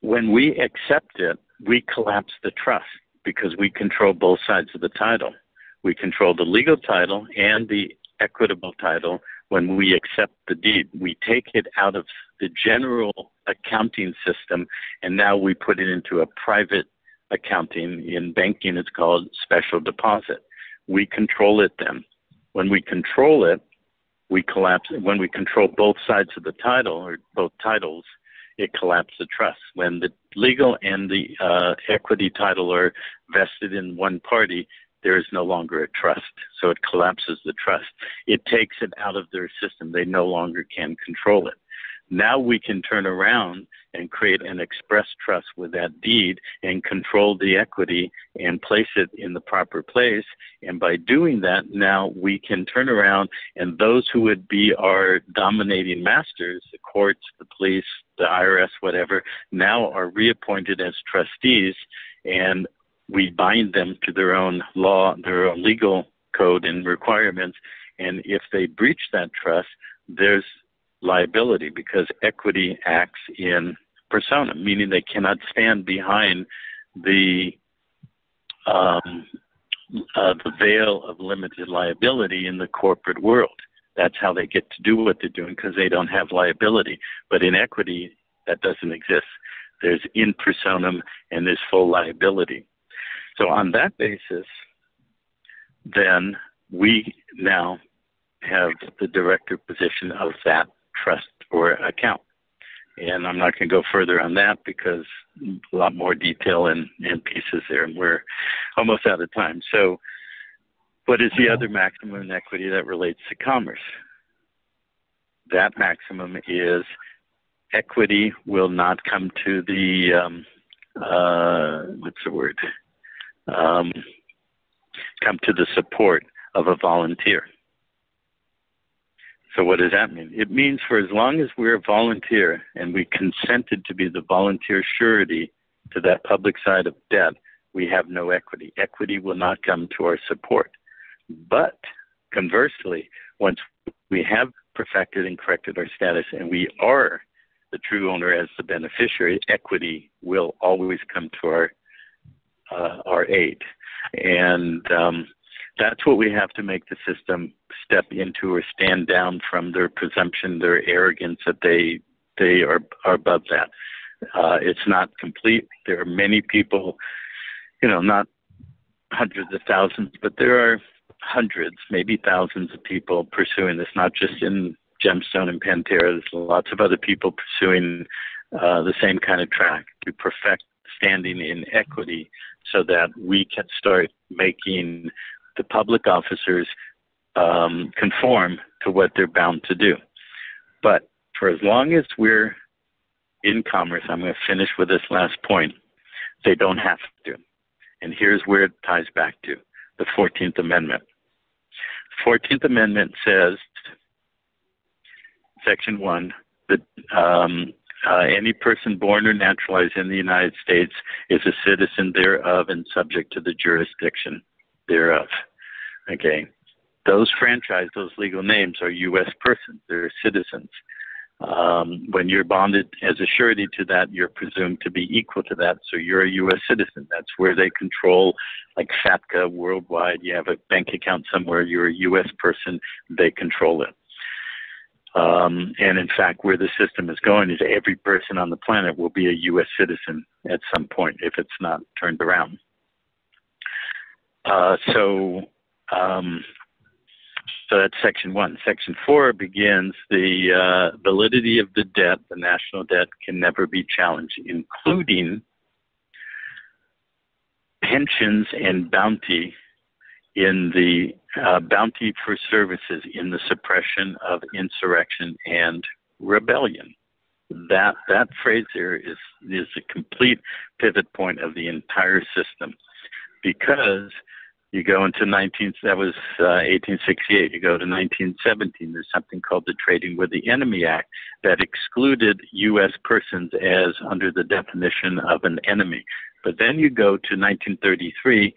When we accept it, we collapse the trust because we control both sides of the title. We control the legal title and the equitable title when we accept the deed. We take it out of the general accounting system and now we put it into a private accounting. In banking, it's called special deposit. We control it then. When we control it, we collapse. When we control both sides of the title or both titles, it collapses the trust. When the legal and the uh, equity title are vested in one party, there is no longer a trust. So it collapses the trust. It takes it out of their system. They no longer can control it. Now we can turn around and create an express trust with that deed and control the equity and place it in the proper place. And by doing that, now we can turn around and those who would be our dominating masters, the courts, the police, the IRS, whatever, now are reappointed as trustees and we bind them to their own law, their own legal code and requirements. And if they breach that trust, there's liability because equity acts in persona, meaning they cannot stand behind the um, uh, the veil of limited liability in the corporate world. That's how they get to do what they're doing because they don't have liability. But in equity, that doesn't exist. There's in personam and there's full liability. So on that basis, then we now have the director position of that trust or account. And I'm not going to go further on that because a lot more detail and, and pieces there, and we're almost out of time. So, what is the other maximum inequity that relates to commerce? That maximum is equity will not come to the um, uh, what's the word? Um, come to the support of a volunteer. So what does that mean? It means for as long as we're a volunteer and we consented to be the volunteer surety to that public side of debt, we have no equity. Equity will not come to our support. But conversely, once we have perfected and corrected our status and we are the true owner as the beneficiary, equity will always come to our uh, our aid. And um, that's what we have to make the system step into or stand down from their presumption, their arrogance that they they are are above that. Uh, it's not complete. There are many people, you know, not hundreds of thousands, but there are hundreds, maybe thousands of people pursuing this, not just in Gemstone and Pantera. There's lots of other people pursuing uh, the same kind of track to perfect standing in equity so that we can start making the public officers um, conform to what they're bound to do. But for as long as we're in commerce, I'm going to finish with this last point. They don't have to. And here's where it ties back to the 14th Amendment. 14th Amendment says, Section 1, that um, uh, any person born or naturalized in the United States is a citizen thereof and subject to the jurisdiction thereof. Okay. Those franchise, those legal names are U.S. persons. They're citizens. Um, when you're bonded as a surety to that, you're presumed to be equal to that. So you're a U.S. citizen. That's where they control, like FATCA worldwide. You have a bank account somewhere, you're a U.S. person, they control it. Um, and in fact, where the system is going is every person on the planet will be a U.S. citizen at some point if it's not turned around. Uh, so um, so that's section one. Section four begins the uh, validity of the debt, the national debt, can never be challenged, including pensions and bounty in the uh, bounty for services in the suppression of insurrection and rebellion. That that phrase there is is a complete pivot point of the entire system, because you go into 19, that was uh, 1868. You go to 1917, there's something called the Trading with the Enemy Act that excluded U.S. persons as under the definition of an enemy. But then you go to 1933,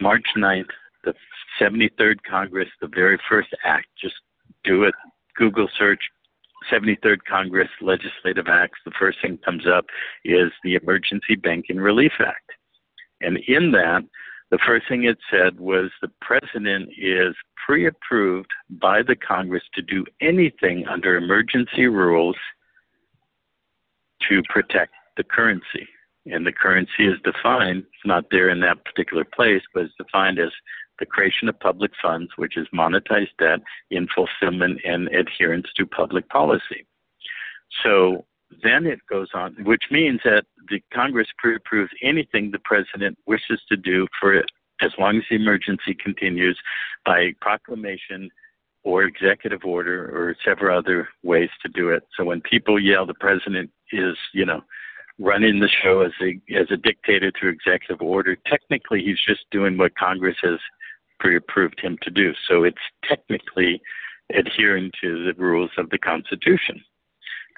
March 9th, the 73rd Congress, the very first act, just do it, Google search, 73rd Congress Legislative Acts, the first thing comes up is the Emergency Banking Relief Act. And in that, the first thing it said was the president is pre approved by the Congress to do anything under emergency rules to protect the currency. And the currency is defined, it's not there in that particular place, but it's defined as the creation of public funds, which is monetized debt in fulfillment and adherence to public policy. So then it goes on, which means that the Congress pre approves anything the president wishes to do for as long as the emergency continues by proclamation or executive order or several other ways to do it. So when people yell the president is, you know, running the show as a as a dictator through executive order, technically he's just doing what Congress has pre-approved him to do. So it's technically adhering to the rules of the Constitution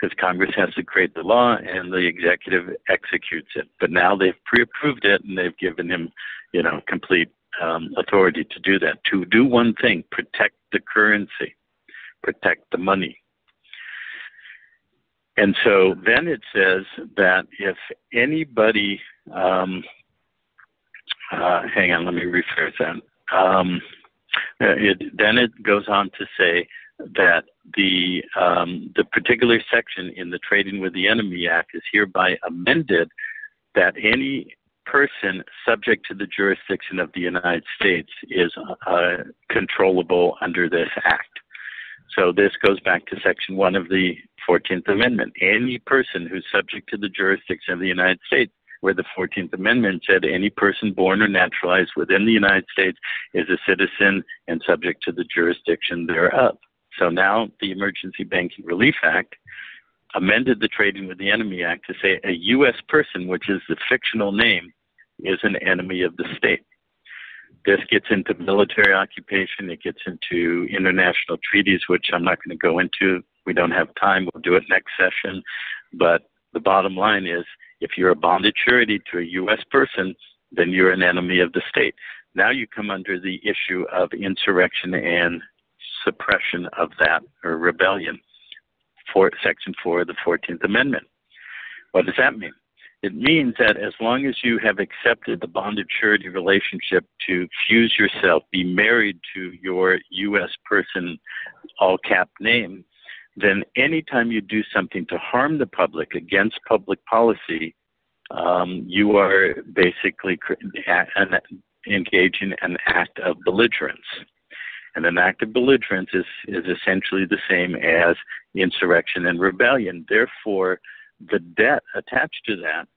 because Congress has to create the law and the executive executes it. But now they've pre-approved it and they've given him, you know, complete um, authority to do that. To do one thing: protect the currency, protect the money. And so then it says that if anybody, um, uh, hang on, let me rephrase that. Um, it, then it goes on to say that the um, the particular section in the Trading with the Enemy Act is hereby amended that any person subject to the jurisdiction of the United States is uh, controllable under this act. So this goes back to Section 1 of the 14th Amendment. Any person who's subject to the jurisdiction of the United States where the 14th Amendment said any person born or naturalized within the United States is a citizen and subject to the jurisdiction thereof. So now the Emergency Banking Relief Act amended the Trading with the Enemy Act to say a U.S. person, which is the fictional name, is an enemy of the state. This gets into military occupation, it gets into international treaties, which I'm not going to go into. We don't have time, we'll do it next session. But the bottom line is if you're a bonded surety to a U.S. person, then you're an enemy of the state. Now you come under the issue of insurrection and suppression of that or rebellion for Section 4 of the 14th Amendment. What does that mean? It means that as long as you have accepted the bonded surety relationship to fuse yourself, be married to your U.S. person, all cap name, then anytime you do something to harm the public against public policy, um, you are basically engaging an act of belligerence. And an act of belligerence is, is essentially the same as insurrection and rebellion. Therefore, the debt attached to that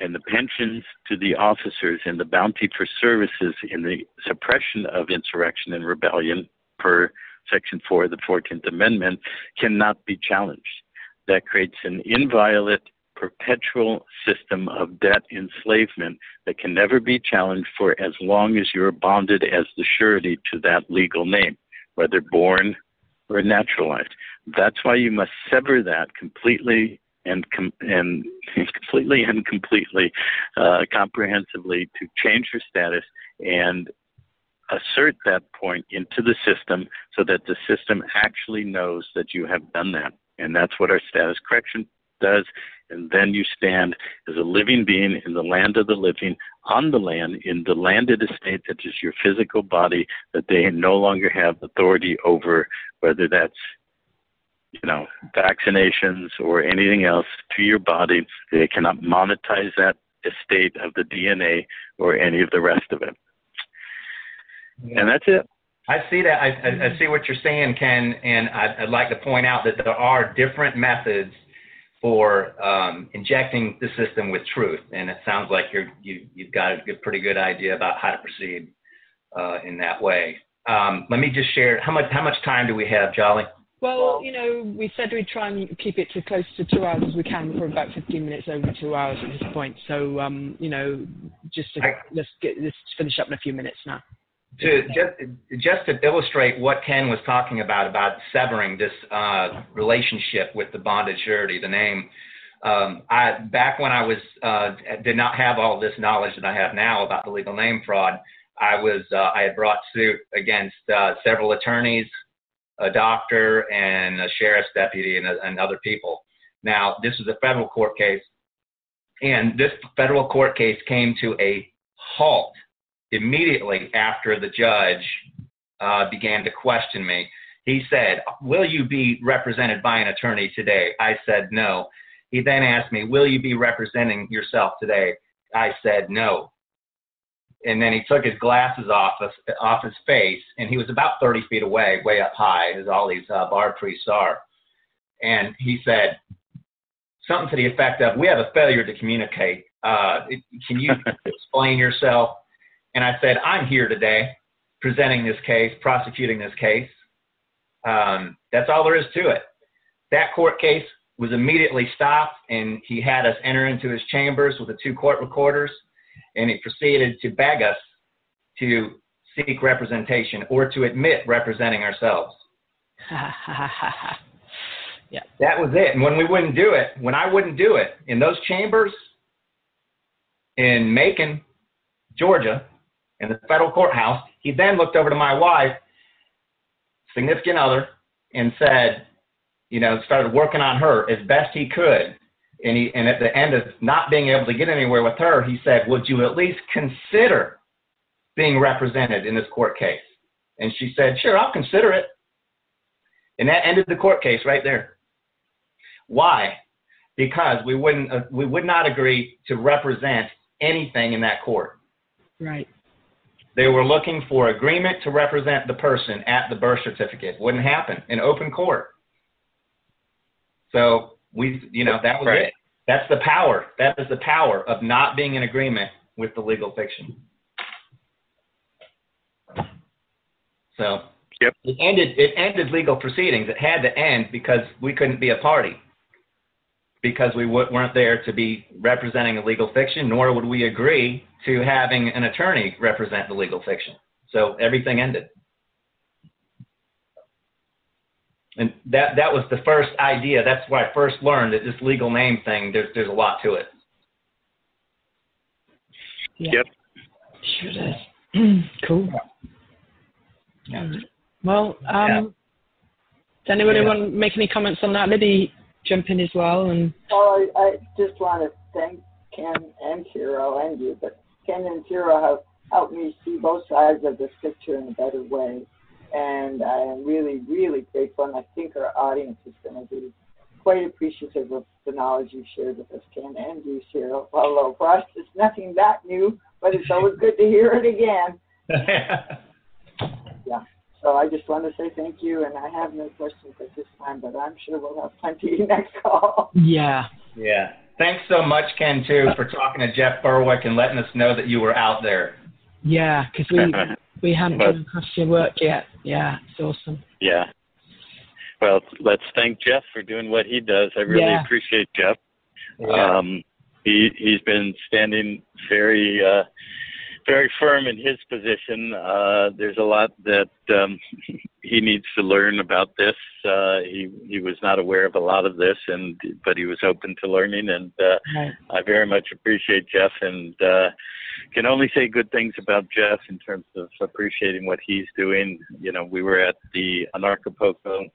and the pensions to the officers and the bounty for services in the suppression of insurrection and rebellion per Section 4 of the 14th Amendment cannot be challenged. That creates an inviolate, perpetual system of debt enslavement that can never be challenged for as long as you're bonded as the surety to that legal name, whether born or naturalized. That's why you must sever that completely and com- and completely and completely uh, comprehensively to change your status and assert that point into the system so that the system actually knows that you have done that. And that's what our status correction does. And then you stand as a living being in the land of the living, on the land, in the landed estate that is your physical body, that they no longer have authority over, whether that's you know, vaccinations or anything else to your body. They cannot monetize that estate of the DNA or any of the rest of it. Yeah. And that's it. I see that. I, I, see what you're saying, Ken, and I'd, I'd, like to point out that there are different methods for um, injecting the system with truth, and it sounds like you're, you, you've got a good, pretty good idea about how to proceed uh, in that way. Um, let me just share how much how much time do we have, Jolly? Well, you know, we said we'd try and keep it to close to two hours as we can. for about 15 minutes over two hours at this point. So, um, you know, just to, I, let's get let's finish up in a few minutes now to just just to illustrate what Ken was talking about about severing this uh, relationship with the bonded surety, the name. Um, I back when I was uh, did not have all this knowledge that I have now about the legal name fraud. I was uh, I had brought suit against uh, several attorneys a doctor, and a sheriff's deputy, and, and other people. Now, this is a federal court case, and this federal court case came to a halt immediately after the judge uh, began to question me. He said, Will you be represented by an attorney today? I said, No. He then asked me, Will you be representing yourself today? I said, No. And then he took his glasses off of, off his face, and he was about 30 feet away, way up high, as all these uh, bar priests are. And he said something to the effect of, We have a failure to communicate. Uh, can you explain yourself? And I said, I'm here today presenting this case, prosecuting this case. Um, that's all there is to it. That court case was immediately stopped, and he had us enter into his chambers with the two court recorders, and he proceeded to beg us to seek representation or to admit representing ourselves. yeah. That was it. And when we wouldn't do it, when I wouldn't do it in those chambers in Macon, Georgia, in the federal courthouse, he then looked over to my wife, significant other, and said, you know, started working on her as best he could. And he, and at the end of not being able to get anywhere with her, he said, "Would you at least consider being represented in this court case?" And she said, "Sure, I'll consider it." And that ended the court case right there. Why? Because we wouldn't, uh, we would not agree to represent anything in that court. Right. They were looking for agreement to represent the person at the birth certificate. Wouldn't happen in open court. So we, you know, that was right. it. That's the power. That is the power of not being in agreement with the legal fiction. So yep. it ended. It ended legal proceedings. It had to end because we couldn't be a party because we w- weren't there to be representing a legal fiction, nor would we agree to having an attorney represent the legal fiction. So everything ended. And that that was the first idea. That's where I first learned that this legal name thing. There's there's a lot to it. Yeah. Yep. Sure is. cool. Yeah. Well, um, Yeah. does anybody Yeah. want to make any comments on that? Libby, jump in as well. And Well, I, I just want to thank Ken and Ciro and you, but Ken and Ciro have helped me see both sides of this picture in a better way. And I am really, really grateful, and I think our audience is going to be quite appreciative of the knowledge you've shared with us, Ken and you, Ciro. Although for us, it's nothing that new, but it's always good to hear it again. Yeah. So I just want to say thank you, and I have no questions at this time, but I'm sure we'll have plenty next call. yeah, yeah. Thanks so much, Ken, too, for talking to Jeff Berwick and letting us know that you were out there. yeah, because we we hadn't But- come across your work yet. Yeah, it's awesome. Yeah. Well, let's thank Jeff for doing what he does. I really Yeah. appreciate Jeff. Yeah. Um, he he's been standing very uh, very firm in his position. Uh, there's a lot that um, he needs to learn about this. Uh, he he was not aware of a lot of this, and but he was open to learning, and uh, Right. I very much appreciate Jeff, and uh, can only say good things about Jeff in terms of appreciating what he's doing. You know, we were at the Anarchapulco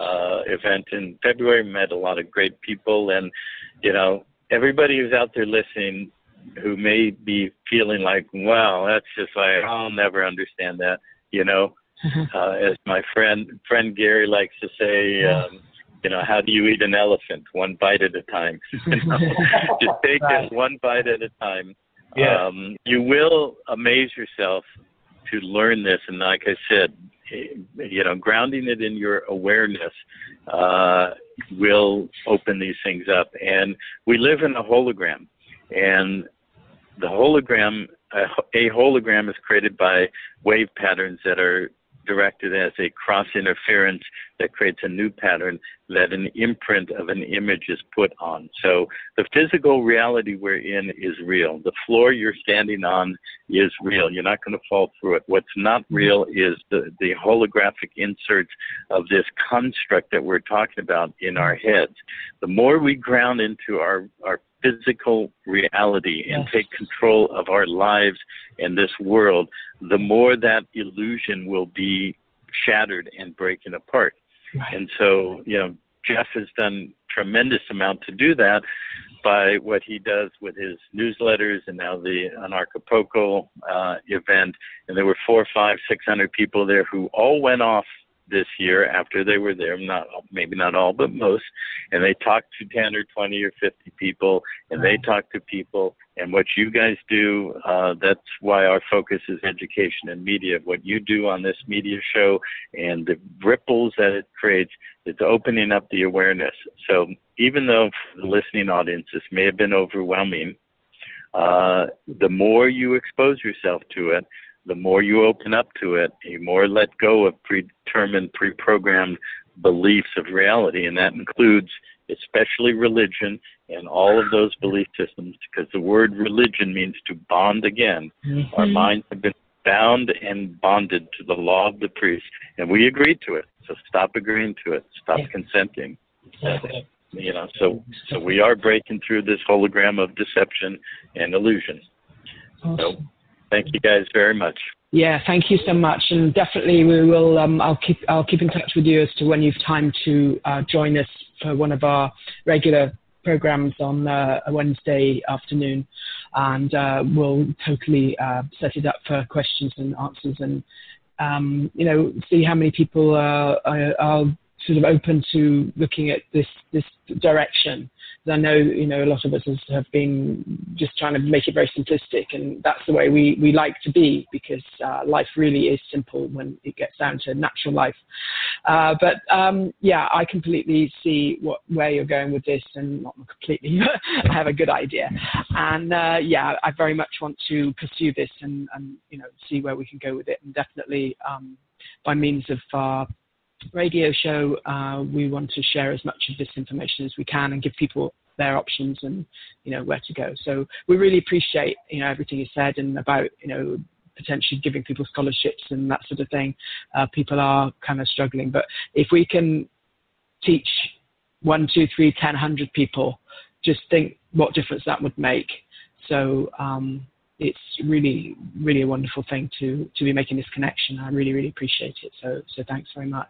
uh, event in February, met a lot of great people, and you know, everybody who's out there listening who may be feeling like, wow, that's just like I'll never understand that. You know, uh, as my friend friend Gary likes to say, um, you know, how do you eat an elephant? One bite at a time. You know? Just take it one bite at a time. Yeah. Um, you will amaze yourself to learn this, and like I said, eh, you know, grounding it in your awareness uh, will open these things up. And we live in a hologram, and the hologram, a, hologram is created by wave patterns that are directed as a cross interference that creates a new pattern that an imprint of an image is put on. So the physical reality we're in is real. The floor you're standing on is real. You're not going to fall through it. What's not real is the, the holographic inserts of this construct that we're talking about in our heads. The more we ground into our, our physical reality and take control of our lives and this world, the more that illusion will be shattered and breaking apart. Right. And so, you know, Jeff has done tremendous amount to do that by what he does with his newsletters and now the Anarchapulco uh, event. And there were four, five, six hundred people there who all went off this year after they were there, not maybe not all, but most, and they talked to 10 or 20 or 50 people, and they talked to people. And what you guys do, uh, that's why our focus is education and media. What you do on this media show and the ripples that it creates, it's opening up the awareness. So even though for the listening audience this may have been overwhelming, uh, the more you expose yourself to it, the more you open up to it, the more let go of predetermined, pre-programmed beliefs of reality, and that includes especially religion and all of those belief systems, because the word religion means to bond again. Mm-hmm. Our minds have been bound and bonded to the law of the priest, and we agreed to it. So stop agreeing to it. Stop Yeah. consenting. Exactly. You know, so so we are breaking through this hologram of deception and illusion. Awesome. Thank you guys very much. Yeah, thank you so much, and definitely we will. Um, I'll keep I'll keep in touch with you as to when you've time to uh, join us for one of our regular programs on uh, a Wednesday afternoon, and uh, we'll totally uh, set it up for questions and answers, and um, you know, see how many people are, are, are sort of open to looking at this this direction. I know you know a lot of us have been just trying to make it very simplistic, and that's the way we we like to be because uh, life really is simple when it gets down to natural life. Uh, but um, yeah, I completely see what where you're going with this, and not completely, I have a good idea. And uh, yeah, I very much want to pursue this and, and you know see where we can go with it, and definitely um, by means of radio show, uh, we want to share as much of this information as we can and give people their options and you know where to go. So we really appreciate you know everything you said and about you know potentially giving people scholarships and that sort of thing. Uh, people are kind of struggling, but if we can teach one, two, three, ten, hundred people, just think what difference that would make. So um, it's really, really a wonderful thing to to be making this connection. I really, really appreciate it. So, so thanks very much.